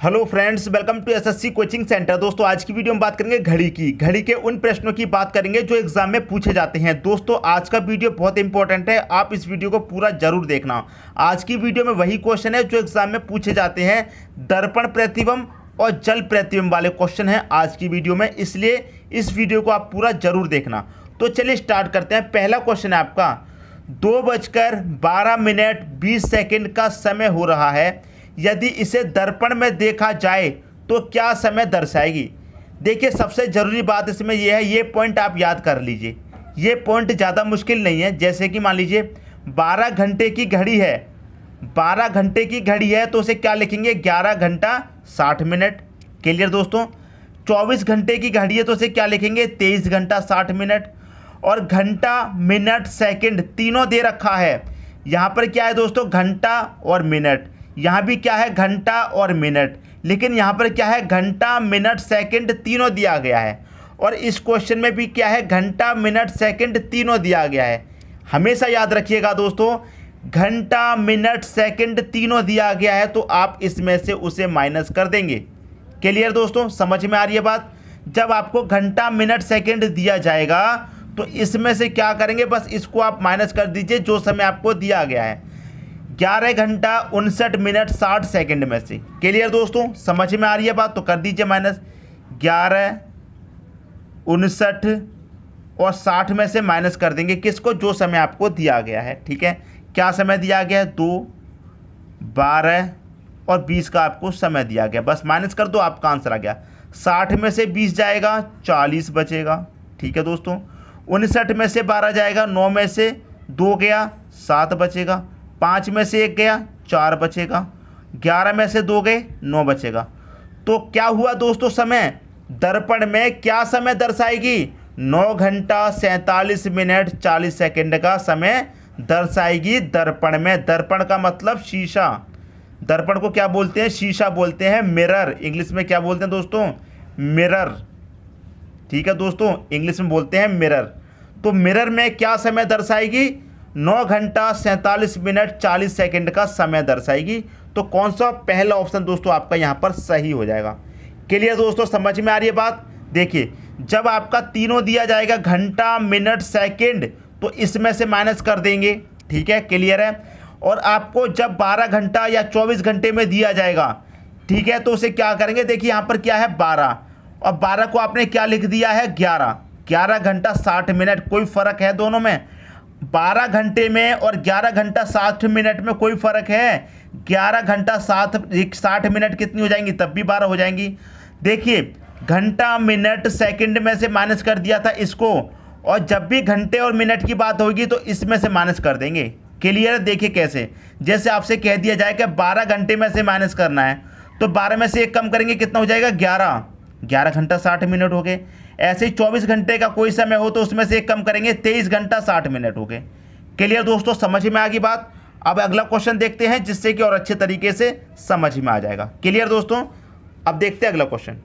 Hello friends welcome to SSC coaching centre दोस्तों, आज की वीडियो में बात करेंगे घड़ी की। घड़ी के उन प्रश्नों की बात करेंगे जो एग्ज़ाम में पूछे जाते हैं। दोस्तों, आज का वीडियो बहुत इंपॉर्टेंट है। आप इस वीडियो को पूरा ज़रूर देखना। आज की वीडियो में वही क्वेश्चन है जो एग्ज़ाम में पूछे जाते हैं। दर्पण प्रतिबंब और जल प्रतिबिंब वाले क्वेश्चन हैं आज की वीडियो में। इसलिए इस वीडियो को आप पूरा ज़रूर देखना। तो चलिए स्टार्ट करते हैं। पहला क्वेश्चन है आपका। दो बजकर बारह मिनट बीस सेकेंड का समय हो रहा है। यदि इसे दर्पण में देखा जाए तो क्या समय दर्शाएगी? देखिए, सबसे ज़रूरी बात इसमें यह है, ये पॉइंट आप याद कर लीजिए। ये पॉइंट ज़्यादा मुश्किल नहीं है, जैसे कि मान लीजिए 12 घंटे की घड़ी है। 12 घंटे की घड़ी है तो उसे क्या लिखेंगे? 11 घंटा 60 मिनट। क्लियर दोस्तों? 24 घंटे की घड़ी है तो उसे क्या लिखेंगे? 23 घंटा 60 मिनट। और घंटा, मिनट, सेकंड, तीनों दे रखा है। यहाँ पर क्या है दोस्तों? घंटा और मिनट। यहाँ भी क्या है? घंटा और मिनट। लेकिन यहाँ पर क्या है? घंटा, मिनट, सेकंड तीनों दिया गया है। और इस क्वेश्चन में भी क्या है? घंटा, मिनट, सेकंड तीनों दिया गया है। हमेशा याद रखिएगा दोस्तों, घंटा, मिनट, सेकंड तीनों दिया गया है तो आप इसमें से उसे माइनस कर देंगे। क्लियर दोस्तों? समझ में आ रही है बात? जब आपको घंटा, मिनट, सेकंड दिया जाएगा तो इसमें से क्या करेंगे? बस इसको आप माइनस कर दीजिए, जो समय आपको दिया गया है। ग्यारह घंटा उनसठ मिनट साठ सेकंड में से। क्लियर दोस्तों? समझ में आ रही है बात? तो कर दीजिए माइनस ग्यारह, उनसठ और साठ में से माइनस कर देंगे। किसको? जो समय आपको दिया गया है। ठीक है? क्या समय दिया गया? है दो, बारह और बीस का आपको समय दिया गया। बस माइनस कर दो, आपका आंसर आ गया। साठ में से बीस जाएगा, चालीस बचेगा। ठीक है दोस्तों? उनसठ में से बारह जाएगा, नौ में से दो गया, सात बचेगा। पाँच में से एक गया, चार बचेगा। ग्यारह में से दो गए, नौ बचेगा। तो क्या हुआ दोस्तों समय? दर्पण में क्या समय दर्शाएगी? नौ घंटा सैंतालीस मिनट चालीस सेकंड का समय दर्शाएगी दर्पण में। दर्पण का मतलब शीशा। दर्पण को क्या बोलते हैं? शीशा बोलते हैं मिरर इंग्लिश में क्या बोलते हैं दोस्तों? मिरर ठीक है दोस्तों, इंग्लिश में बोलते हैं मिरर तो मिरर में क्या समय दर्शाएगी? नौ घंटा सैंतालीस मिनट चालीस सेकंड का समय दर्शाएगी। तो कौन सा पहला ऑप्शन दोस्तों आपका यहाँ पर सही हो जाएगा? क्लियर दोस्तों, समझ में आ रही है बात? देखिए, जब आपका तीनों दिया जाएगा घंटा, मिनट, सेकंड तो इसमें से माइनस कर देंगे। ठीक है, क्लियर है? और आपको जब 12 घंटा या 24 घंटे में दिया जाएगा, ठीक है तो उसे क्या करेंगे? देखिए, यहाँ पर क्या है? 12 और 12 को आपने क्या लिख दिया है? 11 11 घंटा 60 मिनट, कोई फ़र्क है दोनों में? बारह घंटे में और ग्यारह घंटा साठ मिनट में कोई फ़र्क है? ग्यारह घंटा सात साठ मिनट कितनी हो जाएँगी? तब भी बारह हो जाएँगी। देखिए, घंटा, मिनट, सेकंड में से माइनस कर दिया था इसको, और जब भी घंटे और मिनट की बात होगी तो इसमें से माइनस कर देंगे। क्लियर? देखिए कैसे। जैसे आपसे कह दिया जाए कि बारह घंटे में से माइनस करना है तो बारह में से एक कम करेंगे, कितना हो जाएगा? ग्यारह। ग्यारह घंटा साठ मिनट हो गए। ऐसे ही चौबीस घंटे का कोई समय हो तो उसमें से एक कम करेंगे, तेईस घंटा साठ मिनट हो गए। क्लियर दोस्तों, समझ में आ गई बात? अब अगला क्वेश्चन देखते हैं, जिससे कि और अच्छे तरीके से समझ में आ जाएगा। क्लियर दोस्तों? अब देखते हैं अगला क्वेश्चन।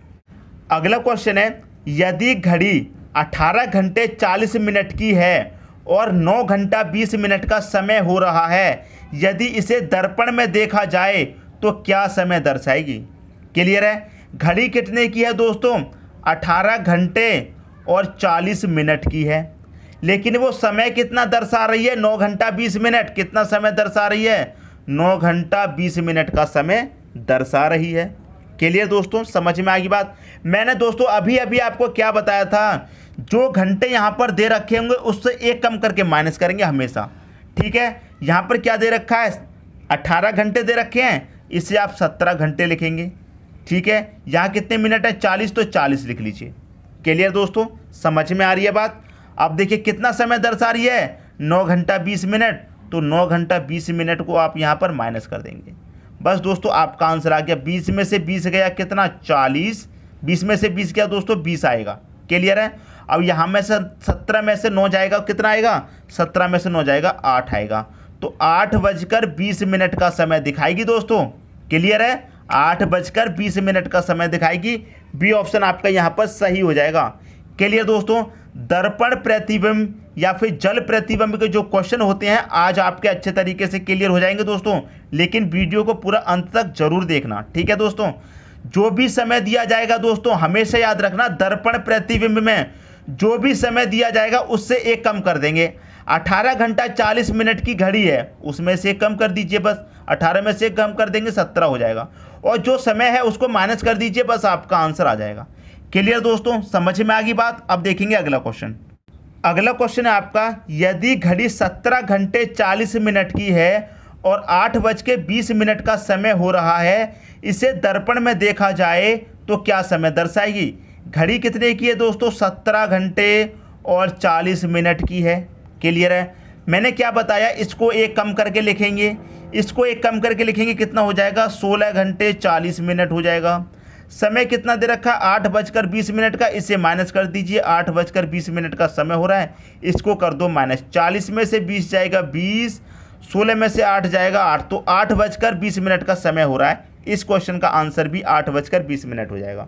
अगला क्वेश्चन है, यदि घड़ी 18 घंटे 40 मिनट की है और 9 घंटा 20 मिनट का समय हो रहा है, यदि इसे दर्पण में देखा जाए तो क्या समय दर्शाएगी? क्लियर है? घड़ी कितने की है दोस्तों? 18 घंटे और 40 मिनट की है। लेकिन वो समय कितना दर्शा रही है? 9 घंटा 20 मिनट। कितना समय दर्शा रही है? 9 घंटा 20 मिनट का समय दर्शा रही है। क्लियर दोस्तों? समझ में आ गई बात? मैंने दोस्तों अभी अभी आपको क्या बताया था? जो घंटे यहाँ पर दे रखे होंगे, उससे एक कम करके माइनस करेंगे हमेशा। ठीक है? यहाँ पर क्या दे रखा है? अट्ठारह घंटे दे रखे हैं। इसे आप सत्रह घंटे लिखेंगे। ठीक है? यहाँ कितने मिनट है? चालीस तो चालीस लिख लीजिए। क्लियर दोस्तों? समझ में आ रही है बात? अब देखिए, कितना समय दर्शा रही है? नौ घंटा बीस मिनट। तो नौ घंटा बीस मिनट को आप यहाँ पर माइनस कर देंगे। बस दोस्तों, आपका आंसर आ गया। बीस में से बीस गया कितना? चालीस। बीस में से बीस गया दोस्तों, बीस आएगा। क्लियर है? अब यहाँ में से सत्रह में से नौ जाएगा, कितना आएगा? सत्रह में से नौ जाएगा, आठ आएगा। तो आठ बजकर बीस मिनट का समय दिखाएगी दोस्तों। क्लियर है? आठ बजकर बीस मिनट का समय दिखाएगी। बी ऑप्शन आपका यहाँ पर सही हो जाएगा। क्लियर दोस्तों, दर्पण प्रतिबिंब या फिर जल प्रतिबिंब के जो क्वेश्चन होते हैं, आज आपके अच्छे तरीके से क्लियर हो जाएँगे दोस्तों। लेकिन वीडियो को पूरा अंत तक ज़रूर देखना, ठीक है दोस्तों? जो भी समय दिया जाएगा दोस्तों, हमेशा याद रखना, दर्पण प्रतिबिंब में जो भी समय दिया जाएगा, उससे एक कम कर देंगे। 18 घंटा 40 मिनट की घड़ी है, उसमें से कम कर दीजिए बस। 18 में से कम कर देंगे 17 हो जाएगा। और जो समय है, उसको माइनस कर दीजिए, बस आपका आंसर आ जाएगा। क्लियर दोस्तों? समझ में आ गई बात? अब देखेंगे अगला क्वेश्चन अगला क्वेश्चन है आपका, यदि घड़ी 17 घंटे 40 मिनट की है और आठ बज के बीस मिनट का समय हो रहा है, इसे दर्पण में देखा जाए तो क्या समय दर्शाएगी? घड़ी कितने की है दोस्तों? सत्रह घंटे और चालीस मिनट की है। क्लियर है? मैंने क्या बताया? इसको एक कम करके लिखेंगे। इसको एक कम करके लिखेंगे, कितना हो जाएगा? सोलह घंटे चालीस मिनट हो जाएगा। समय कितना दे रखा? आठ बजकर बीस मिनट का। इसे माइनस कर दीजिए। आठ बजकर बीस मिनट का समय हो रहा है। इसको कर दो माइनस। चालीस में से बीस जाएगा बीस। सोलह में से आठ जाएगा आठ। तो आठ बजकर बीस मिनट का समय हो रहा है। इस क्वेश्चन का आंसर भी आठ बजकर बीस मिनट हो जाएगा।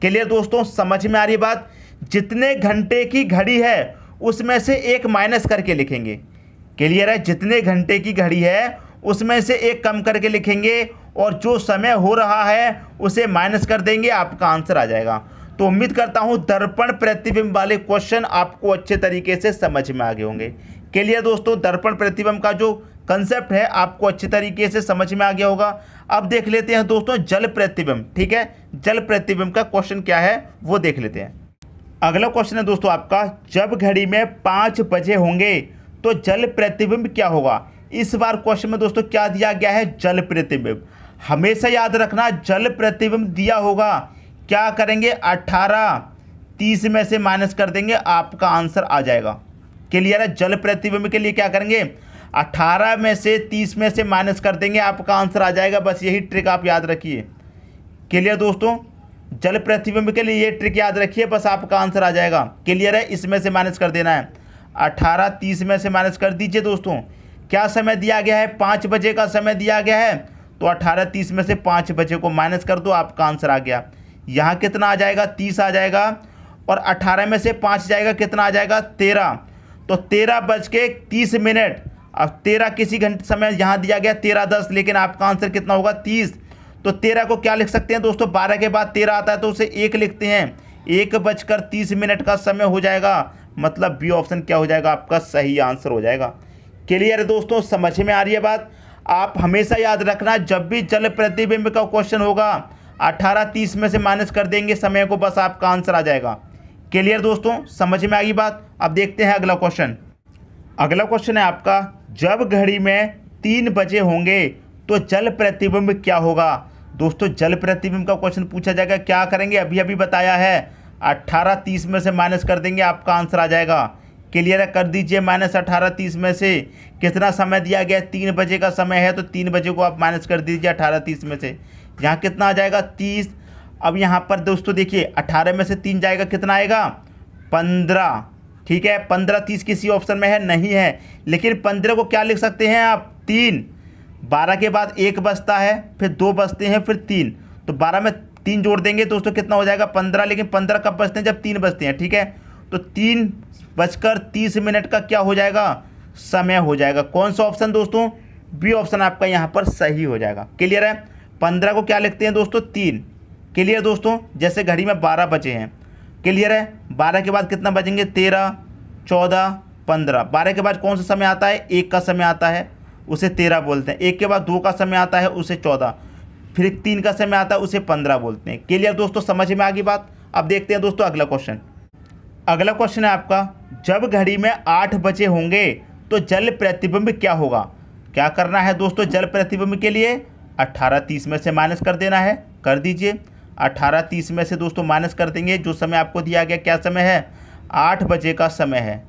क्लियर दोस्तों, समझ में आ रही बात? जितने घंटे की घड़ी है उसमें से एक माइनस करके लिखेंगे। क्लियर है? जितने घंटे की घड़ी है, उसमें से एक कम करके लिखेंगे और जो समय हो रहा है, उसे माइनस कर देंगे, आपका आंसर आ जाएगा। तो उम्मीद करता हूँ दर्पण प्रतिबिंब वाले क्वेश्चन आपको अच्छे तरीके से समझ में आ गए होंगे। क्लियर दोस्तों, दर्पण प्रतिबिंब का जो कंसेप्ट है, आपको अच्छे तरीके से समझ में आ गया होगा। अब देख लेते हैं दोस्तों, जल प्रतिबिंब, ठीक है? जल प्रतिबिंब का क्वेश्चन क्या है, वो देख लेते हैं। अगला क्वेश्चन है दोस्तों आपका, जब घड़ी में पाँच बजे होंगे तो जल प्रतिबिंब क्या होगा? इस बार क्वेश्चन में दोस्तों क्या दिया गया है? जल प्रतिबिंब। हमेशा याद रखना, जल प्रतिबिंब दिया होगा, क्या करेंगे? अट्ठारह तीस में से माइनस कर देंगे, आपका आंसर आ जाएगा। क्लियर है? जल प्रतिबिंब के लिए क्या करेंगे? अट्ठारह में से तीस में से माइनस कर देंगे, आपका आंसर आ जाएगा। बस यही ट्रिक आप याद रखिए। क्लियर दोस्तों? जल प्रतिबिंब के लिए ये ट्रिक याद रखिए, बस आपका आंसर आ जाएगा। क्लियर है? इसमें से माइनस कर देना है। अठारह, तीस में से माइनस कर दीजिए दोस्तों। क्या समय दिया गया है? पाँच बजे का समय दिया गया है। तो अठारह, तीस में से पाँच बजे को माइनस कर दो, आपका आंसर आ गया। यहाँ कितना आ जाएगा? तीस आ जाएगा। और अठारह में से पाँच जाएगा, कितना आ जाएगा? तेरह। तो तेरह बज के तीस मिनट। अब तेरह किसी घंटे, समय यहाँ दिया गया, तेरह, दस। लेकिन आपका आंसर कितना होगा? तीस। तो तेरह को क्या लिख सकते हैं दोस्तों? बारह के बाद तेरह आता है तो उसे एक लिखते हैं। एक बजकर तीस मिनट का समय हो जाएगा। मतलब बी ऑप्शन क्या हो जाएगा? आपका सही आंसर हो जाएगा। क्लियर है दोस्तों? समझ में आ रही है बात? आप हमेशा याद रखना, जब भी जल प्रतिबिंब का क्वेश्चन होगा, अठारह तीस में से माइनस कर देंगे, समय को बस आपका आंसर आ जाएगा। क्लियर दोस्तों? समझ में आ गई बात? अब देखते हैं अगला क्वेश्चन अगला क्वेश्चन है आपका, जब घड़ी में तीन बजे होंगे तो जल प्रतिबिंब क्या होगा? दोस्तों, जल प्रतिबिंब का क्वेश्चन पूछा जाएगा, क्या करेंगे? अभी अभी बताया है। अट्ठारह तीस में से माइनस कर देंगे, आपका आंसर आ जाएगा। क्लियर कर दीजिए माइनस अठारह तीस में से। कितना समय दिया गया? तीन बजे का समय है तो तीन बजे को आप माइनस कर दीजिए अठारह तीस में से। यहाँ कितना आ जाएगा? तीस। अब यहाँ पर दोस्तों देखिए, अठारह में से तीन जाएगा, कितना आएगा? पंद्रह। ठीक है? पंद्रह तीस किसी ऑप्शन में है, नहीं है। लेकिन पंद्रह को क्या लिख सकते हैं आप? तीन। बारह के बाद एक बचता है, फिर दो बचते हैं, फिर तीन। तो बारह में तीन जोड़ देंगे तो दोस्तों कितना हो जाएगा? पंद्रह, लेकिन पंद्रह कब बचते हैं? जब तीन बचते हैं, ठीक है? तो तीन बजकर तीस मिनट का क्या हो जाएगा? समय हो जाएगा। कौन सा ऑप्शन दोस्तों? बी ऑप्शन आपका यहाँ पर सही हो जाएगा। क्लियर है? पंद्रह को क्या लिखते हैं दोस्तों? तीन। क्लियर दोस्तों? जैसे घड़ी में बारह बचे हैं। क्लियर है? बारह के बाद कितना बजेंगे तेरह, चौदह, पंद्रह। बारह के बाद कौन सा समय आता है? एक का समय आता है। उसे तेरह बोलते हैं। एक के बाद दो का समय आता है, उसे चौदह। फिर तीन का समय आता है, उसे पंद्रह बोलते हैं। क्लियर दोस्तों, समझ में आ गई बात? अब देखते हैं दोस्तों अगला क्वेश्चन अगला क्वेश्चन है आपका, जब घड़ी में आठ बजे होंगे तो जल प्रतिबिंब क्या होगा? क्या करना है दोस्तों जल प्रतिबिंब के लिए? अट्ठारह तीस में से माइनस कर देना है, कर दीजिए। अट्ठारह तीस में से दोस्तों माइनस कर देंगे, जो समय आपको दिया गया, क्या समय है? आठ बजे का समय है।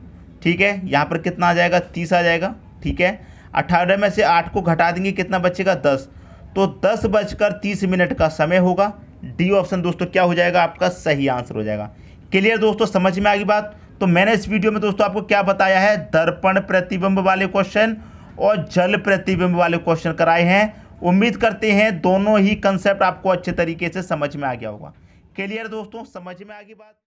ठीक है, यहाँ पर कितना आ जाएगा? तीस आ जाएगा। ठीक है अठारह में से आठ को घटा देंगे, कितना बचेगा? दस। तो दस बजकर तीस मिनट का समय होगा। डी ऑप्शन दोस्तों, क्या हो जाएगा? आपका सही आंसर हो जाएगा। क्लियर दोस्तों, समझ में आ गई बात? तो मैंने इस वीडियो में दोस्तों आपको क्या बताया है? दर्पण प्रतिबिंब वाले क्वेश्चन और जल प्रतिबिंब वाले क्वेश्चन कराए हैं। उम्मीद करते हैं दोनों ही कंसेप्ट आपको अच्छे तरीके से समझ में आ गया होगा। क्लियर दोस्तों, समझ में आ गई बात?